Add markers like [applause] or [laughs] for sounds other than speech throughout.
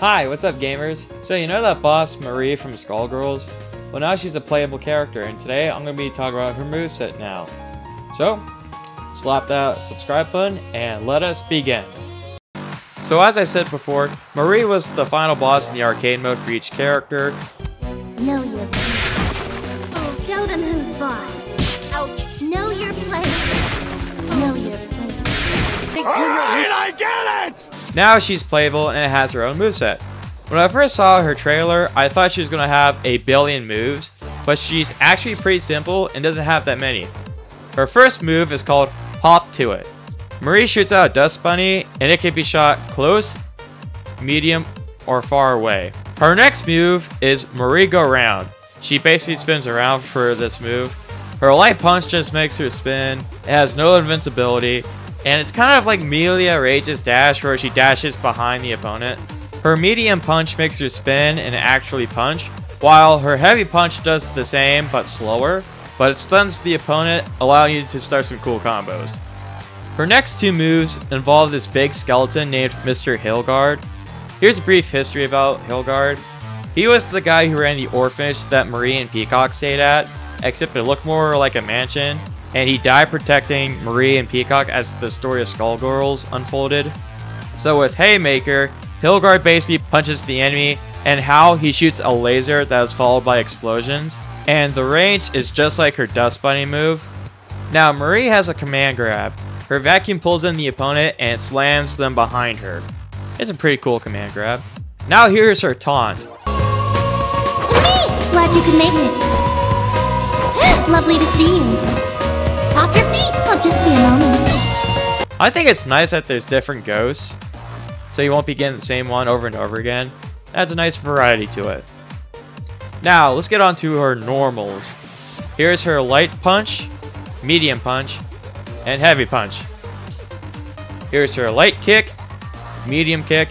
Hi, what's up gamers? So you know that boss Marie from Skullgirls? Well now she's a playable character and today I'm going to be talking about her moveset now. So, slap that subscribe button and let us begin. So as I said before, Marie was the final boss in the arcade mode for each character. Know your place. Oh, show them who's boss. Ouch. Know your place. Know your place. Alright, I get it! Now she's playable and has her own moveset. When I first saw her trailer, I thought she was going to have a billion moves, but she's actually pretty simple and doesn't have that many. Her first move is called Hop to It. Marie shoots out a dust bunny and it can be shot close, medium, or far away. Her next move is Marie Go Round. She basically spins around for this move. Her light punch just makes her spin. It has no invincibility and it's kind of like Millia Rage's dash where she dashes behind the opponent. Her medium punch makes her spin and actually punch, while her heavy punch does the same but slower, but it stuns the opponent, allowing you to start some cool combos. Her next two moves involve this big skeleton named Mr. Hilgard. Here's a brief history about Hilgard. He was the guy who ran the orphanage that Marie and Peacock stayed at, except it looked more like a mansion, and he died protecting Marie and Peacock as the story of Skullgirls unfolded. So with Haymaker, Hilgard basically punches the enemy, and how he shoots a laser that is followed by explosions, and the range is just like her Dust Bunny move. Now Marie has a command grab. Her vacuum pulls in the opponent and slams them behind her. It's a pretty cool command grab. Now here's her taunt. Me! Glad you could make it. [gasps] Lovely to see you. Off your feet! I'll just be a moment. I think it's nice that there's different ghosts, so you won't be getting the same one over and over again. Adds a nice variety to it. Now, let's get on to her normals. Here's her light punch, medium punch, and heavy punch. Here's her light kick, medium kick,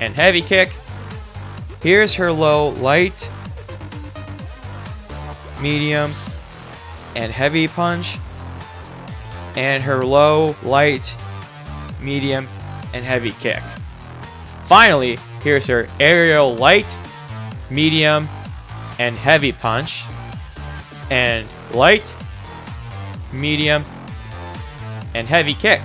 and heavy kick. Here's her low light, medium, and heavy punch and her low, light, medium, and heavy kick. Finally, here's her aerial light, medium, and heavy punch, and light, medium, and heavy kick.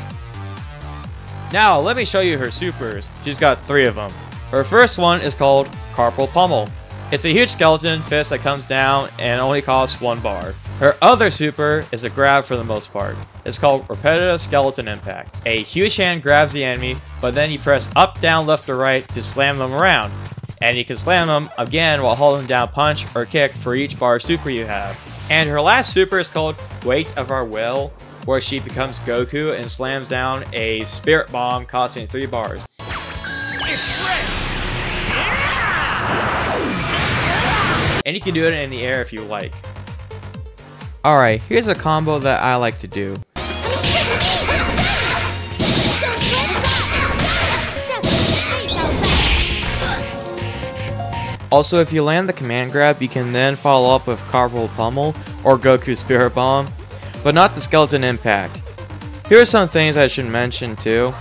Now, let me show you her supers. She's got three of them. Her first one is called Carpal Pummel. It's a huge skeleton fist that comes down and only costs one bar. Her other super is a grab for the most part. It's called Repetitive Skeleton Impact. A huge hand grabs the enemy, but then you press up, down, left, or right to slam them around. And you can slam them again while holding down punch or kick for each bar super you have. And her last super is called Weight of Our Will, where she becomes Goku and slams down a Spirit Bomb costing 3 bars. And you can do it in the air if you like. Alright, here's a combo that I like to do. Also, if you land the command grab, you can then follow up with Carpal Pummel or Goku Spirit Bomb, but not the Skeleton Impact. Here are some things I should mention too.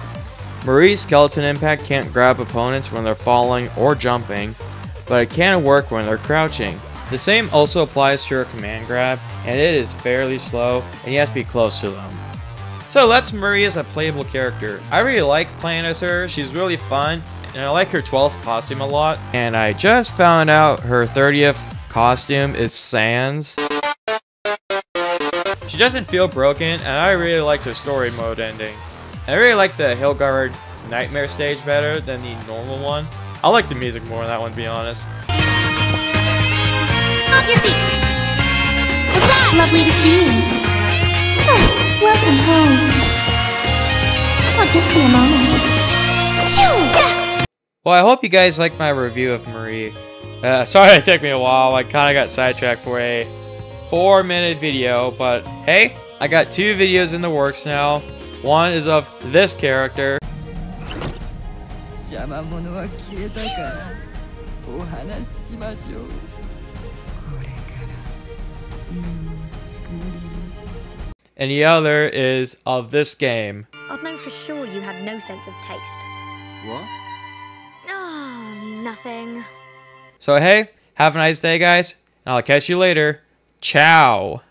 Marie's Skeleton Impact can't grab opponents when they're falling or jumping, but it can work when they're crouching. The same also applies to her command grab, and it is fairly slow, and you have to be close to them. So that's Marie as a playable character. I really like playing as her, she's really fun, and I like her 12th costume a lot. And I just found out her 30th costume is Sans. She doesn't feel broken, and I really liked her story mode ending. I really like the Hilgard Nightmare stage better than the normal one. I like the music more in that one, to be honest. Off your feet! What's that? Lovely to see you. Oh, [sighs] welcome home. I'll just be a moment. Shoo! Well, I hope you guys liked my review of Marie. Uh, [laughs] sorry it took me a while. I kind of got sidetracked for a four minute video, but hey, I got two videos in the works now. One is of this character, and the other is of this game. I'd know for sure you had no sense of taste. What? Oh, nothing. So hey, have a nice day, guys, and I'll catch you later. Ciao.